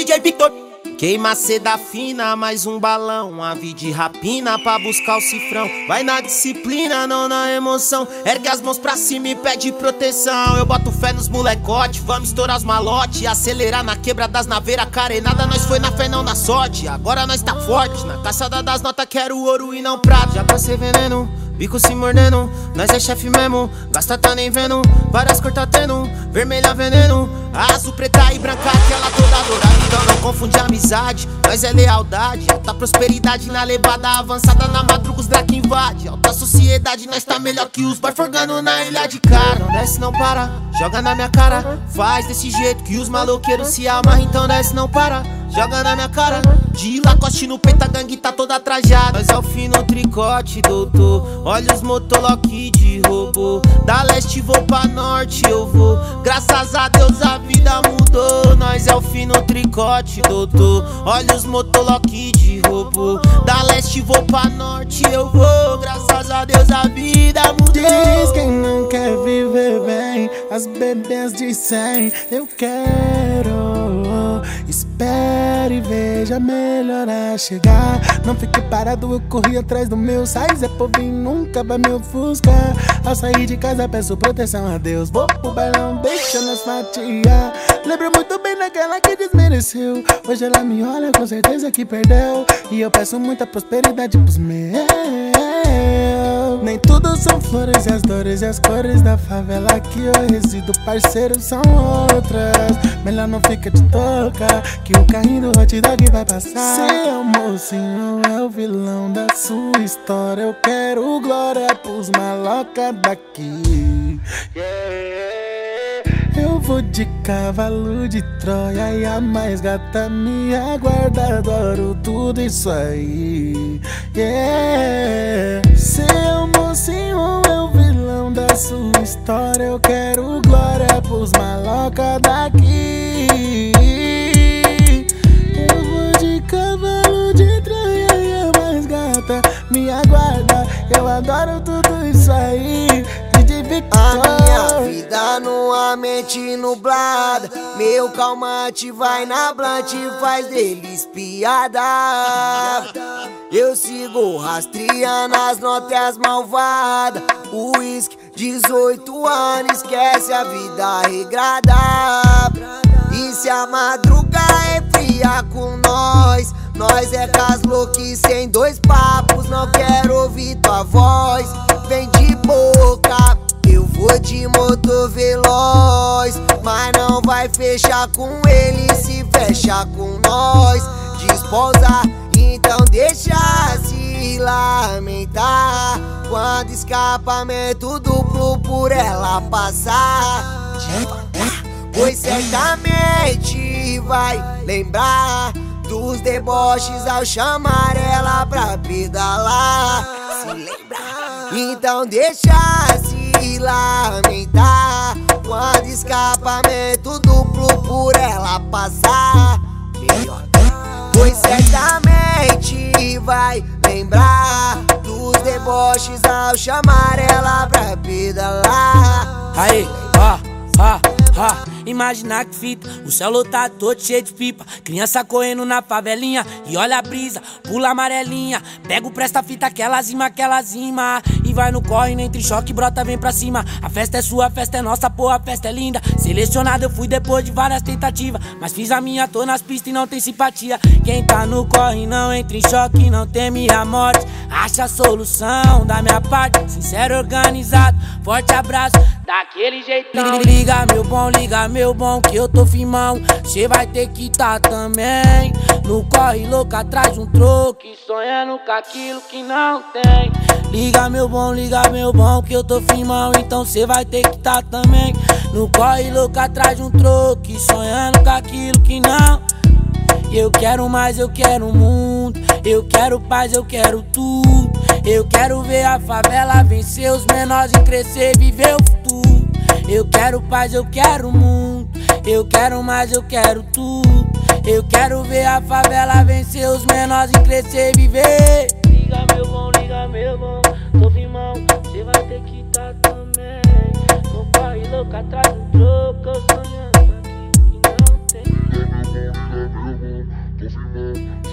DJ Victor. Queima seda fina, mais um balão. Ave de rapina pra buscar o cifrão. Vai na disciplina, não na emoção. Ergue as mãos pra cima e pede proteção. Eu boto fé nos molecote, vamos estourar os malote. Acelerar na quebra das naveiras carenada. Nós foi na fé, não na sorte. Agora nós tá forte. Na caçada das notas, quero ouro e não prata. Já passei veneno. Bico se mordendo, nós é chefe mesmo. Gasta tá nem vendo, várias cor tá tendo. Vermelha veneno, azul, preta e branca Aquela toda dourada, então não confunde amizade Nós é lealdade, alta prosperidade Na levada avançada, na madruga os drag invade. Alta sociedade, nós tá melhor que os boy Forgando na ilha de cara. Não desce, não para, joga na minha cara. Faz desse jeito que os maloqueiros se amarram Então desce, não para joga na minha cara. De lacoste no peito, a gangue tá toda trajada. Nós é o fino tricote, doutor. Olha os motolock de robô. Da leste vou pra norte, eu vou. Graças a Deus a vida mudou. Nós é o fino tricote, doutor. Olha os motolock de robô. Da leste vou pra norte, eu vou. Graças a Deus a vida mudou. Diz quem não quer viver bem. As bebês de 100, eu quero. E veja melhorar chegar. Não fique parado, eu corri atrás do meu. Sai Zé Povinho, nunca vai me ofuscar. Ao sair de casa, peço proteção a Deus. Vou pro bailão, deixa nós fatiar. Lembro muito bem daquela que desmereceu. Hoje ela me olha, com certeza que perdeu. E eu peço muita prosperidade pros meus. Nem tudo são flores e as dores e as cores da favela que eu resido, parceiro, são outras. Melhor não fica de toca, que o carrinho do hot dog vai passar. Seu mocinho é o vilão da sua história. Eu quero glória pros maloca daqui. Eu vou de cavalo de Troia e a mais gata me aguarda. Adoro tudo isso aí. Yeah. História. Eu quero glória pros maloca daqui. Eu vou de cavalo de Troia mais gata me aguarda. Eu adoro tudo isso aí. A minha vida numa mente nublada Meu calmante vai na blunt e faz deles piada Eu sigo rastreando as notas malvadas uísque, 18 anos, esquece a vida regrada. E se a madruga é fria com nós Nós é caslo que sem dois papos. Não quero ouvir tua voz Vem de boca. Eu vou de motor veloz, mas não vai fechar com ele se fecha com nós. Desposa, então deixa se lamentar. Quando escapamento duplo por ela passar, pois certamente vai lembrar dos deboches ao chamar ela pra pedalar. Se lembrar, então deixa se lamentar Quando escapamento duplo por ela passar lembrar Dos deboches ao chamar ela pra pedalar Aí, ó, ó, ó Imaginar que fita, o céu lotado todo cheio de pipa. Criança correndo na favelinha E olha a brisa, pula amarelinha. Pega o presta fita, aquela zima, aquela zima Vai no corre, nem entre choque, brota, vem pra cima. A festa é sua, a festa é nossa, porra, a festa é linda. Selecionado eu fui depois de várias tentativas. Mas fiz a minha, tô nas pistas e não tem simpatia. Quem tá no corre não entra em choque, não teme a morte. Acha a solução da minha parte. Sincero, organizado, forte abraço. Daquele jeitão. Liga meu bom, liga meu bom que eu tô firmão. Cê vai ter que tá também. No corre louco atrás de um troco. Sonhando com aquilo que não tem. Liga meu bom, liga meu bom que eu tô firmão Então cê vai ter que tá também No corre louco atrás de um troco Sonhando com aquilo que não Eu quero mais, eu quero o mundo Eu quero paz, eu quero tudo Eu quero ver a favela vencer Os menores em crescer, viver o futuro eu quero paz, eu quero mundo. Eu quero mais, eu quero tudo. Eu quero ver a favela vencer, os menores em crescer viver. Liga meu bom, liga meu bom cê vai ter que tá também. Não corre louco atrás do troco, eu sonhando aqui que não tem. Confirmando